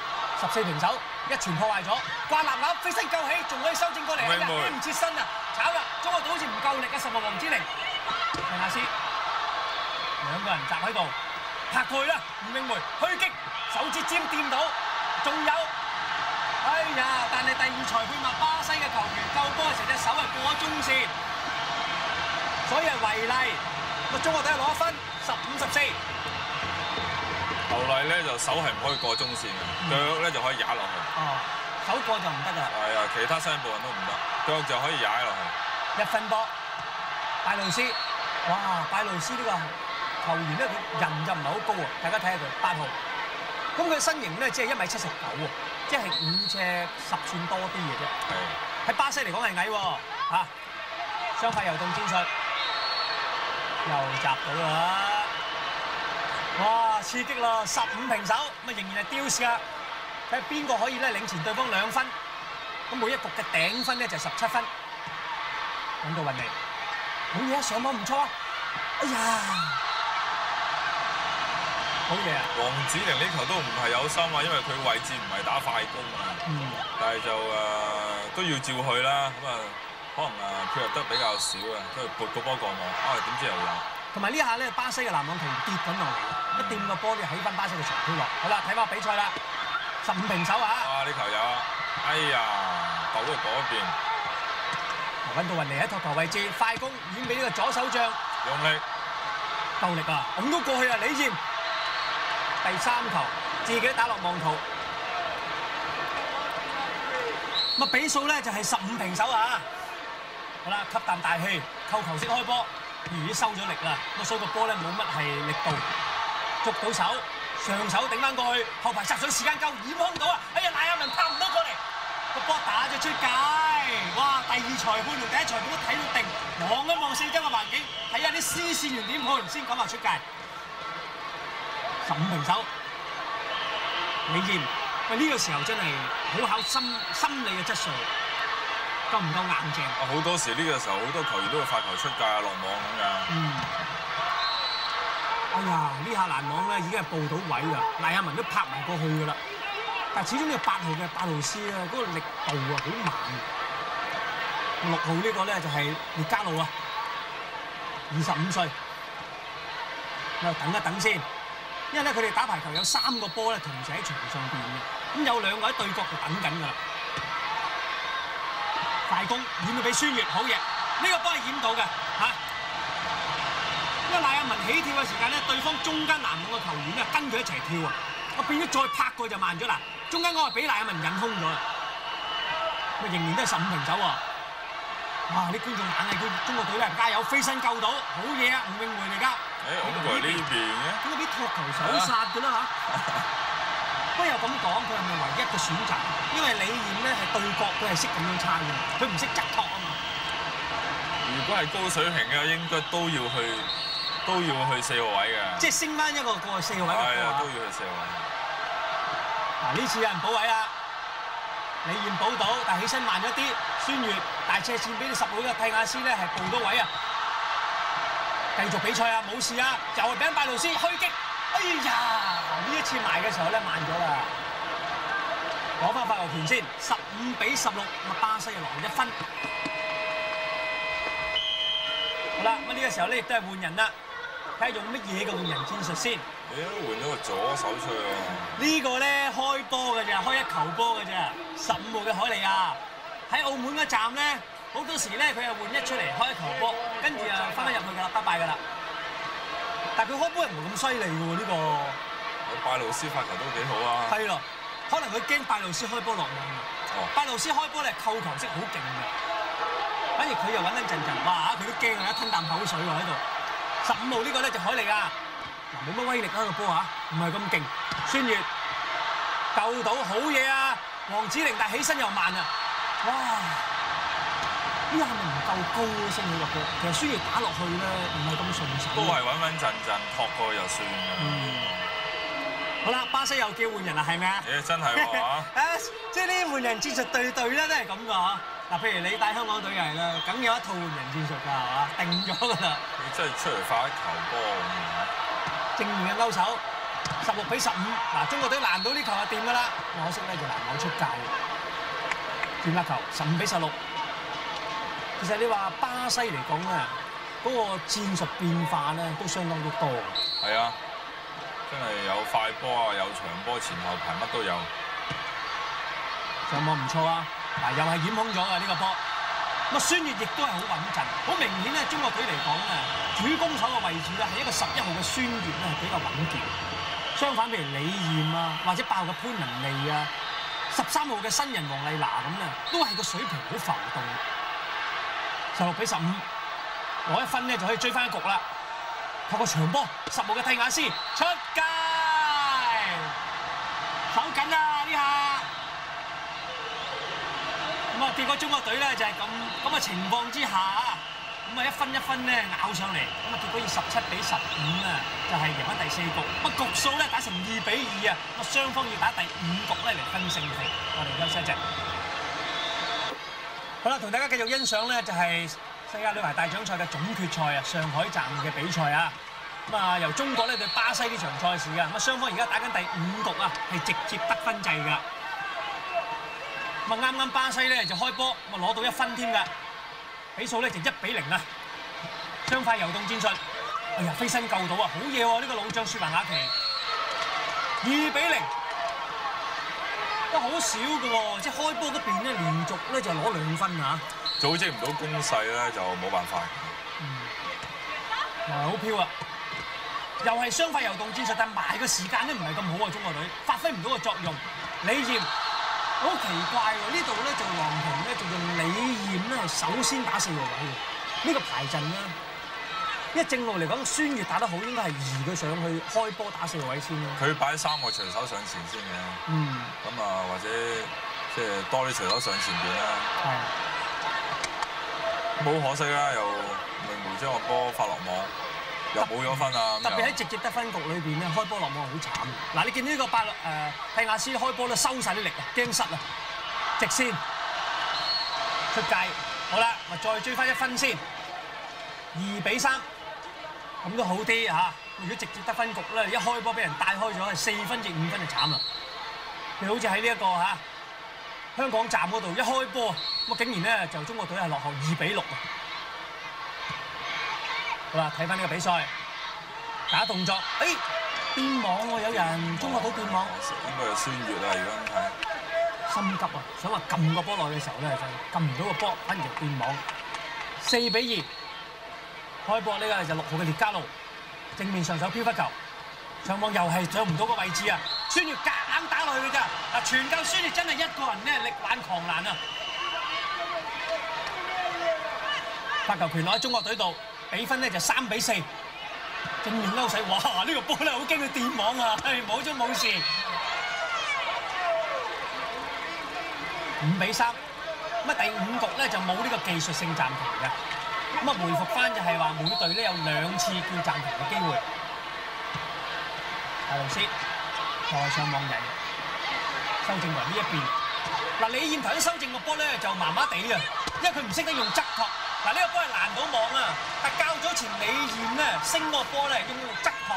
Speaker 1: 十四平手，一傳破壞咗，掛立立飛身救起，仲可以修正過嚟，哎呀，
Speaker 2: 梅
Speaker 1: 唔切身啊，炒啦！中國隊好似唔夠力啊！十號王之玲，陳亞斯兩個人集喺度，拍過去啦！吳永梅虛擊，手指尖掂到，仲有，哎呀！但係第二裁判話巴西嘅球員救波嘅時候隻手係過咗中線。所以係違例，咁啊中國隊係攞一分，十五十四。
Speaker 2: 後嚟咧就手係唔可以過中線嘅，腳咧就可以踩落去。
Speaker 1: 哦，手過就唔得㗎啦，
Speaker 2: 係啊，其他三部分都唔得，腳就可以踩落去。
Speaker 1: 一分波。拜魯斯，哇！拜魯斯呢個球員咧，佢人就唔係好高啊，大家睇下佢八號。咁佢身形咧只係一米七十九喎，即係五尺十寸多啲嘅啫。
Speaker 2: 係
Speaker 1: 喺巴西嚟講係矮喎，嚇、雙快遊動戰術，又集到啦！哇，刺激啦！十五平手，咁啊仍然係丟士啊！睇下邊個可以咧領前對方兩分。咁每一局嘅頂分咧就係十七分。揾到運嚟，好嘢啊！上網唔錯啊！哎呀，好嘢啊！
Speaker 2: 黃子玲呢球都唔係有心啊，因為佢位置唔係打快攻啊，
Speaker 1: 嗯，
Speaker 2: 但係就誒、呃都要照去啦。咁啊，可能誒配合得比較少啊，都係撥個波過網，啊點知又有。
Speaker 1: 同埋呢下咧，巴西嘅籃網球員跌緊落嚟，一掂個波就起翻巴西嘅長區落。好啦，睇翻比賽啦，十五平手啊！
Speaker 2: 啊呢球有啊，哎呀，投咗嗰邊，
Speaker 1: 揾到雲尼喺托球位置，快攻已經俾呢個左手將。
Speaker 2: 用力。
Speaker 1: 鬥力啊，拱到過去啊，李豔第三球自己打落網球，咁啊比數咧就係十五平手啊！好啦，吸啖大氣，扣球式開波，咦收咗力啦，咁所以個波咧冇乜係力度，捉到手，上手頂翻過去，後排殺上時間夠，掩空到啊！哎呀，賴亞文拍唔到過嚟。個波打咗出界，哇！第二裁判同第一裁判都睇到定，望一望四周嘅環境，睇下啲視線員點判先講話出界。十五平手，李健，喂呢個時候真係好考心心理嘅質素，夠唔夠硬淨？
Speaker 2: 啊好多時呢個時候好多球員都會發球出界啊落網咁㗎。
Speaker 1: 嗯。哎呀，呢下攔網咧已經係報到位啦，賴亞文都拍埋過去噶啦。但係始終呢個八號嘅巴魯斯咧，嗰、個力度啊好慢。六號呢個咧就係列加路啊，二十五歲。咁啊等一等先，因為咧佢哋打排球有三個波咧同時喺場上邊嘅，咁有兩個喺對角度等緊㗎啦。快攻掩到俾孫悦，好嘢！呢、個波係掩到嘅嚇。因為賴亞文起跳嘅時間咧，對方中間南網嘅球員咧跟佢一齊跳啊，我變咗再拍過就慢咗啦。中間嗰個俾賴亞文引空咗啦，咁啊仍然都係十五平手喎。哇！啲觀眾硬係叫中國隊咧加油，飛身救到，好嘢啊！吳永梅嚟㗎。
Speaker 2: 誒，咁佢係呢邊嘅，
Speaker 1: 點解俾托球手殺嘅啦嚇？不過又咁講，佢係咪唯一嘅選擇？因為李豔咧係對角，佢係識咁樣撐嘅，佢唔識側托啊嘛。
Speaker 2: 如果係高水平嘅，應該都要去都要去四個位嘅。
Speaker 1: 即係升翻一個過去四個位嘅
Speaker 2: 係啊！都要去四個位。
Speaker 1: 嗱呢次有人補位啦，李豔補到，但係起身慢咗啲。孫悦大斜線俾你十號嘅蒂亞斯咧係報到位啊！繼續比賽啊，冇事啊，又係俾拜路斯虛擊。哎呀！呢一次埋嘅時候咧慢咗啦。攞翻發球權先，十五比十六，咁巴西又落後一分。好啦，咁呢個時候咧亦都係換人啦，睇下用乜嘢嘅換人戰術先。
Speaker 2: 你都換咗個左手出去。
Speaker 1: 呢個咧開波嘅咋，開一球波嘅咋。十五號嘅海利亞喺澳門嗰站咧，好多時咧佢又換一出嚟開一球波，跟住啊翻返入去㗎啦，拜拜㗎啦。但係佢開波又唔係咁犀利嘅喎，呢個
Speaker 2: 拜魯斯發球都幾好啊。
Speaker 1: 係咯，可能佢驚拜魯斯開波落。
Speaker 2: 哦，
Speaker 1: 拜魯斯開波咧扣球式好勁嘅，反而佢又穩穩陣陣，哇！佢都驚啊，一吞啖口水喎喺度。十五號呢個咧就海力啊，嗱冇乜威力啊個波嚇，唔係咁勁。孫悦救到好嘢啊！黃子玲但起身又慢啊，哇！呢下係咪唔夠高啊？升起個波，其實孫悦打落去咧唔係咁順手。
Speaker 2: 都係穩穩陣陣托過去就算啦。
Speaker 1: 嗯。好啦，巴西又叫換人啦，係咪啊？
Speaker 2: 誒，真係喎
Speaker 1: 啊！即係呢啲換人戰術對對咧都係咁噶嚇。嗱，譬如你帶香港隊又係啦，梗有一套換人戰術㗎，係嘛？定咗㗎啦。
Speaker 2: 你真係出嚟發一球波咁
Speaker 1: 正面嘅勾手，十六比十五。嗱，中國隊攔到呢球就掂㗎啦，可惜咧就攔網出界。轉甩球，十五比十六。其實你話巴西嚟講啊，嗰、個戰術變化咧都相當之多。
Speaker 2: 樣。係啊，真係有快波啊，有長波，前後排乜都有。
Speaker 1: 上網唔錯啊！嗱，又係掩空咗啊呢個波。咁啊，孫悦亦都係好穩陣，好明顯咧。中國隊嚟講啊，主攻手嘅位置咧係一個十一號嘅孫悦咧係比較穩健。相反，譬如李豔啊，或者爆嘅潘文利啊，十三號嘅新人王麗娜咁咧，都係個水平好浮動。十六比十五，攞一分咧就可以追翻一局啦。透過長波，十號嘅蒂亞斯出界，手緊啊呢下。咁啊，結果中國隊咧就係咁咁嘅情況之下，咁啊一分一分咧咬上嚟，咁啊結果以十七比十五啊，就係贏咗第四局。咁啊局數咧打成二比二啊，咁啊雙方要打第五局咧嚟分勝負。我哋休息一陣。好啦，同大家繼續欣賞咧就係世界女排大獎賽嘅總決賽啊，上海站嘅比賽啊。咁啊，由中國咧對巴西呢場賽事啊，咁啊雙方而家打緊第五局啊，係直接得分制㗎。咁啊啱啱巴西咧就開波，咁啊攞到一分添㗎，比數咧就一比零啊。雙快遊動戰術，哎呀飛身救到啊，好嘢喎！呢個老將舒曼雅琪，二比零，都好少嘅喎，即係開波嗰邊咧連續咧就攞兩分啊，
Speaker 2: 組織唔到攻勢咧，就冇辦法。
Speaker 1: 哇好飄啊！又係雙快遊動戰術，但埋嘅時間咧唔係咁好啊，中國隊發揮唔到個作用。李豔好奇怪喎，呢度咧就郎平咧就用李豔咧係首先打四個位嘅，呢、個排陣咧，因為正路嚟講，孫悦打得好，應該係移佢上去開波打四個位先咯。
Speaker 2: 佢擺三個隨手上前先嘅，
Speaker 1: 嗯，
Speaker 2: 咁啊或者即係多啲隨手上前邊啦。
Speaker 1: 係。
Speaker 2: 冇可惜啦，又明梅將個波發落網，又冇咗分啊！
Speaker 1: 特別喺直接得分局裏邊咧，開波落網好慘。嗱，你見到呢個八誒蒂亞斯開波咧收晒啲力啊，驚失啊，直線出界。好啦，咪再追翻一分先，二比三，咁都好啲嚇。如果直接得分局咧，一開波俾人帶開咗，係四分至五分就慘啦。你好似喺呢一個嚇香港站嗰度一開波，咁啊竟然咧就中國隊係落後二比六啊！好啦，睇翻呢個比賽。打動作，哎變網喎，有人中國隊變網，
Speaker 2: 應該係孫悦啊！而家咁睇，
Speaker 1: 心急啊，想話撳個波落去嘅時候咧，就撳唔到個波，反而就斷網。四比二，開波呢個就六號嘅列加路，正面上手飄忽球，上網又係上唔到個位置啊！孫悦夾硬打落去嘅咋，嗱全靠孫悦真係一個人咧力挽狂瀾啊！發球權落喺中國隊度，比分咧就三比四。正面勾死，哇！呢、個波咧好驚佢電網啊，係冇咗冇事。五比三，咁啊第五局咧就冇呢個技術性暫停嘅，咁啊回復翻就係話每隊咧有兩次叫暫停嘅機會。大路斯再上網引，修正為呢一邊。嗱李燕頭先修正個波咧就麻麻地嘅，因為佢唔識得用側托。嗱呢個波係攔到網啊，但較早前李燕咧升個波咧用側托，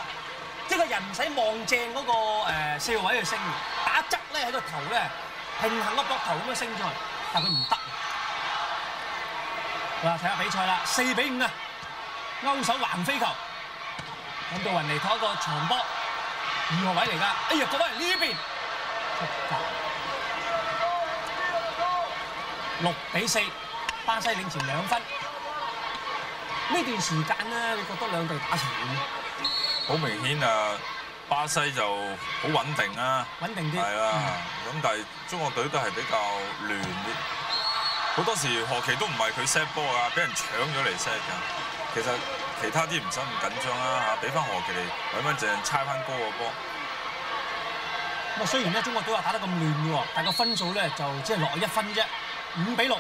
Speaker 1: 即係個人唔使望正嗰、個、呃、四號位去升，打側咧喺個頭咧。平衡個膊頭咁樣升咗去，但佢唔得。好啦，睇下比賽啦，四比五啊，勾手橫飛球，咁到雲尼拖一個長波，二號位嚟㗎。哎呀，過翻嚟呢邊，出界。六比四，巴西領前兩分。呢段時間咧，你覺得兩隊打成點？
Speaker 2: 好明顯啊！巴西就好穩定啊，
Speaker 1: 穩定啲。
Speaker 2: 係啦。咁但係中國隊都係比較亂啲，好多時何其都唔係佢 set 波啊，俾人搶咗嚟 set 㗎。其實其他啲唔使咁緊張啦嚇，俾翻何其嚟穩穩陣陣猜翻高個波。
Speaker 1: 咁啊，雖然咧中國隊話打得咁亂嘅喎，但個分數咧就只係落一分啫，五比六。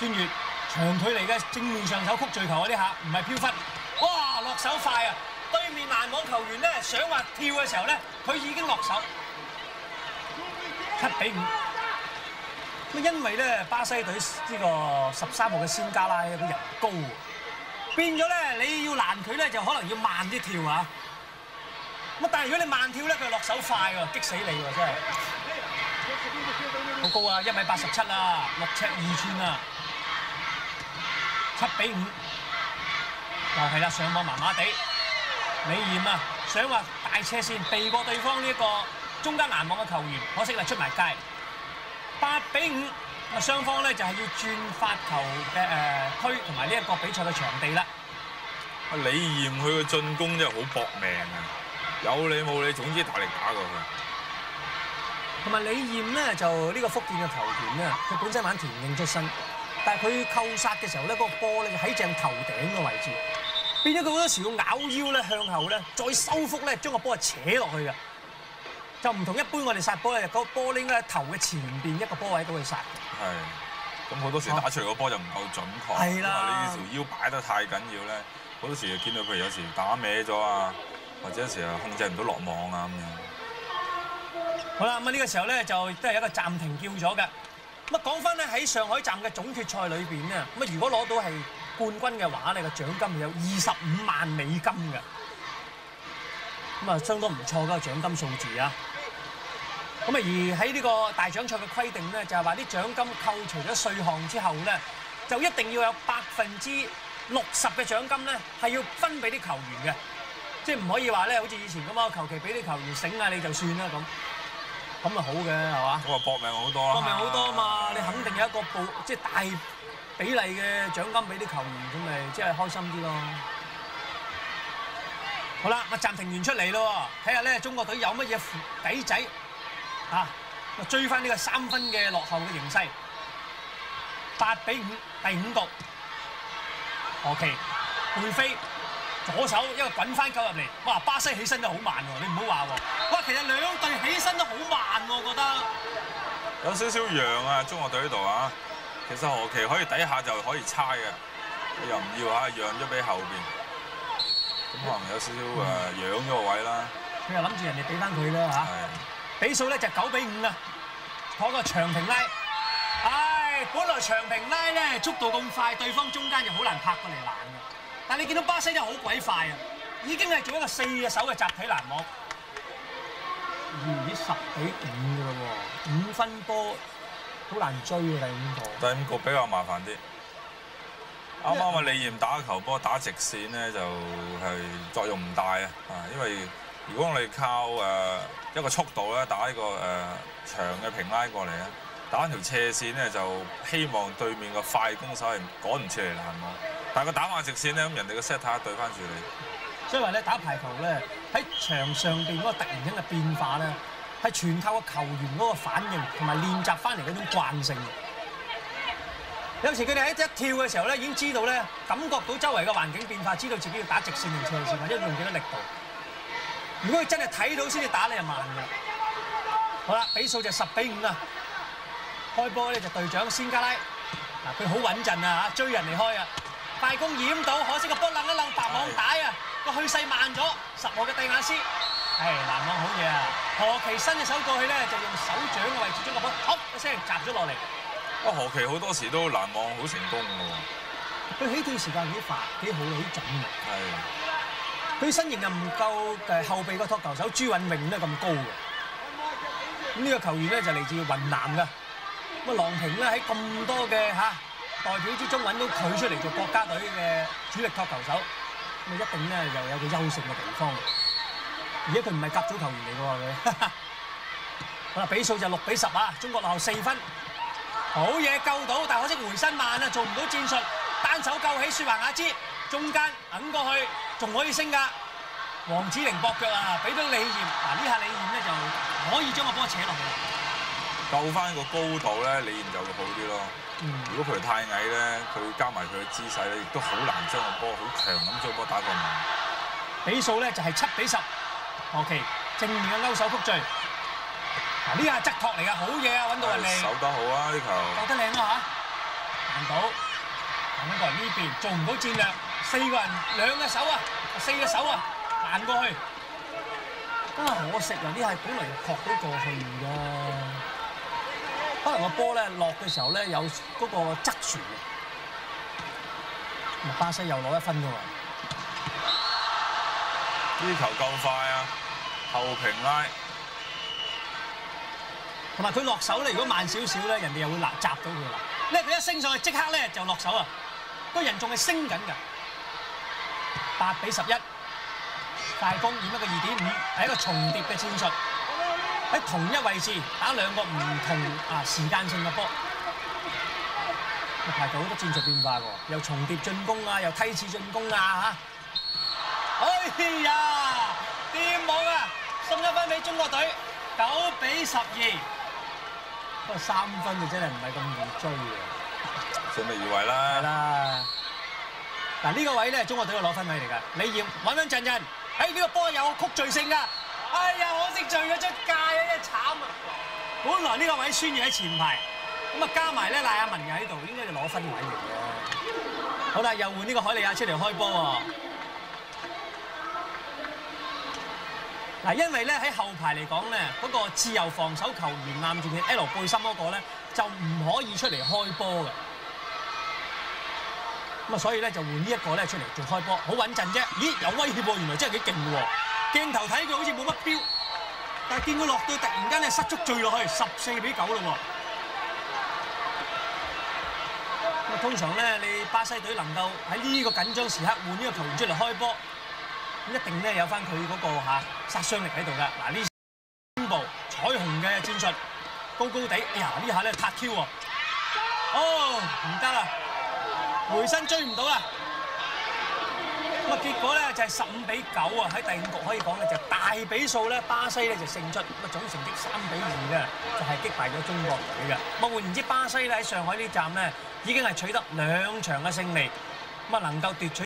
Speaker 1: 孫悦長距離嘅正面上手曲聚球嗰啲下，唔係飄忽，哇落手快啊！對面攔網球員咧想話跳嘅時候咧，佢已經落手，七比五。咁因為咧巴西隊呢個十三號嘅先加拉咧，佢人高，變咗咧你要攔佢咧就可能要慢啲跳啊。咁但係如果你慢跳咧，佢落手快喎，激死你喎真係。好高啊，一米八十七啊，六尺二寸啊，七比五。又係啦，上網麻麻地。李豔啊，想話大車線避過對方呢一個中間攔網嘅球員，可惜啦出埋街，八比五。咁啊雙方咧就係要轉發球嘅誒區同埋呢一個比賽嘅場地啦。
Speaker 2: 啊李豔佢嘅進攻真係好搏命啊！有你冇你，總之大力打過去。
Speaker 1: 同埋李豔咧就呢個福建嘅球員咧，佢本身玩田徑出身，但係佢扣殺嘅時候咧，嗰個波咧就喺正頭頂嘅位置。變咗佢好多時要咬腰咧，向後咧，再收腹咧，將個波係扯落去嘅，就唔同一般我哋殺波咧，嗰個波咧應該喺頭嘅前邊一個波位度去殺。
Speaker 2: 係，咁好多時打出嚟個波就唔夠準確，
Speaker 1: 係啦
Speaker 2: 你條腰擺得太緊要咧，好多時就見到譬如有時打歪咗啊，或者有時候控制唔到落網啊咁樣。
Speaker 1: 好啦，咁啊呢個時候咧就都係一個暫停叫咗嘅。咁啊講翻咧喺上海站嘅總決賽裏邊咧，咁啊如果攞到係冠軍嘅話，你個獎金係有二十五萬美金嘅，咁啊相當唔錯嘅個獎金數字啊！咁啊而喺呢個大獎賽嘅規定咧，就係話啲獎金扣除咗稅項之後咧，就一定要有百分之六十嘅獎金咧係要分俾啲球員嘅，即係唔可以話咧好似以前咁啊，求其俾啲球員醒下你就算啦咁，咁啊好嘅係嘛？
Speaker 2: 咁啊搏命好多啦，
Speaker 1: 搏命好多啊嘛！你肯定有一個部即係大比例嘅獎金俾啲球員，咁咪即係開心啲咯。好啦，我暫停完出嚟咯，睇下咧中國隊有乜嘢底仔啊？追翻呢個三分嘅落後嘅形勢，八比五，第五局，何其背飛左手一個滾翻球入嚟，哇！巴西起身都好慢喎，你唔好話喎。哇，其實兩隊起身都好慢喎，我覺得。
Speaker 2: 有少少讓啊，中國隊呢度啊，其實何其可以底下就可以猜嘅，你又唔要嚇，讓咗俾後邊，咁可能有少少誒讓咗個位啦。
Speaker 1: 佢又諗住人哋俾翻佢啦嚇。比數咧就九比五啊，攞個長平拉。唉，本來長平拉咧速度咁快，對方中間就好難拍過嚟攔嘅。但係你見到巴西真係好鬼快啊，已經係做一個四隻手嘅集體攔網。咦，十比五嘅咯喎，五分波好難追啊第五個。
Speaker 2: 第五局比較麻煩啲。啱啱啊，李豔打球波打直線咧，就係作用唔大啊！啊，因為如果我哋靠誒一個速度咧打呢個誒長嘅平拉過嚟咧，打條斜線咧，就希望對面個快攻手係趕唔切嚟攔網。但係佢打翻直線咧，咁人哋個 set 塔對翻住你。
Speaker 1: 所以話咧打排球咧喺場上邊嗰個突然間嘅變化咧，係全靠個球員嗰個反應同埋練習翻嚟嗰種慣性。有時佢哋喺一跳嘅時候咧，已經知道咧，感覺到周圍嘅環境變化，知道自己要打直線定斜線，或者用幾多力度。如果佢真係睇到先至打，你就慢嘅。好啦，比數就十比五啊！開波咧就隊長先加拉，嗱佢好穩陣啊嚇，追人嚟開啊！快攻掩到，可惜個波楞一楞白網帶啊！個去勢慢咗，十號嘅蒂亞斯，係攔網好嘢啊！何其伸隻手過去咧，就用手掌嘅位置將個波，好一聲砸咗落嚟。
Speaker 2: 啊，何其好多時都攔網好成功嘅喎。
Speaker 1: 佢起跳時間幾快，幾好，幾準嘅。
Speaker 2: 係。
Speaker 1: 佢身形又唔夠誒後備個托球手朱允穎咧咁高嘅。咁呢個球員咧就嚟自雲南㗎。咁啊，郎平咧喺咁多嘅嚇代表之中揾到佢出嚟做國家隊嘅主力托球手，咁啊一定咧又有個優勝嘅地方。而且佢唔係甲組球員嚟嘅喎佢。好啦，比數就六比十啊，中國落後四分。好嘢救到，但可惜回身慢啊，做唔到戰術，單手救起舒華雅芝，中間揞過去，仲可以升㗎。黃子玲搏腳啊，俾到李豔，嗱呢下李豔咧就可以將個波扯落去。
Speaker 2: 救翻個高度咧，李賢就會好啲咯。
Speaker 1: 嗯，
Speaker 2: 如果佢太矮咧，佢加埋佢嘅姿勢咧，亦都好難將個波好強咁將個波打過網。
Speaker 1: 比數咧就係七比十。，OK，正面嘅勾手曲序，嗱呢下側托嚟㗎，好嘢啊，揾到人哋。
Speaker 2: 守得好啊！呢球
Speaker 1: 救得靚啊嚇，彈到，彈過嚟呢邊，做唔到戰略，四個人兩個手啊，四隻手啊，彈過去，啊可惜啊！呢係本來撲到過去㗎，可能個波咧落嘅時候咧有嗰個側旋巴西又攞一分㗎喎。
Speaker 2: 呢球夠快啊！後平拉
Speaker 1: 同埋佢落手咧，如果慢少少咧，人哋又會攔閘到佢啦。咧佢一升上去，即刻咧就落手啊！個人仲係升緊㗎，八比十一，快攻演一個二點五，係一個重疊嘅戰術，喺同一位置打兩個唔同啊時間性嘅波。排到好多戰術變化喎，又重疊進攻啊，又梯次進攻啊嚇！哎呀，掂網啊！送一分俾中國隊，九比十二。不過三分就真係唔係咁易追嘅。
Speaker 2: 盡力而為
Speaker 1: 係
Speaker 2: 啦。
Speaker 1: 嗱呢個位咧，中國隊嘅攞分位嚟㗎。李豔穩穩陣陣，喺呢個波有曲序性㗎。哎呀，可惜序咗出界啊，真係慘啊！本來呢個位孫悦喺前排，咁啊加埋咧賴亞文又喺度，應該就攞分位嚟嘅。好啦，又換呢個海利亞出嚟開波喎。嗱，因為咧喺後排嚟講咧，嗰、個自由防守球員攬住嘅 L 背心嗰個咧，就唔可以出嚟開波嘅。咁啊，所以咧就換呢一個咧出嚟做開波，好穩陣啫。咦，有威脅喎，原來真係幾勁喎！鏡頭睇佢好似冇乜標，但係見佢落到突然間咧失足墜落去，十四比九咯喎。咁啊，通常咧你巴西隊能夠喺呢個緊張時刻換呢個球員出嚟開波。咁一定咧有翻佢嗰個嚇殺傷力喺度㗎。嗱呢宣布彩虹嘅戰術，高高地，哎呀呢下咧撻 Q 喎，哦唔得啦，回身追唔到啦。咁啊結果咧就係十五比九啊！喺第五局可以講咧就大比數咧，巴西咧就勝出，咁啊總成績三比二嘅，就係擊敗咗中國隊嘅。咁啊換言之，巴西咧喺上海呢站咧已經係取得兩場嘅勝利。咁啊能夠奪取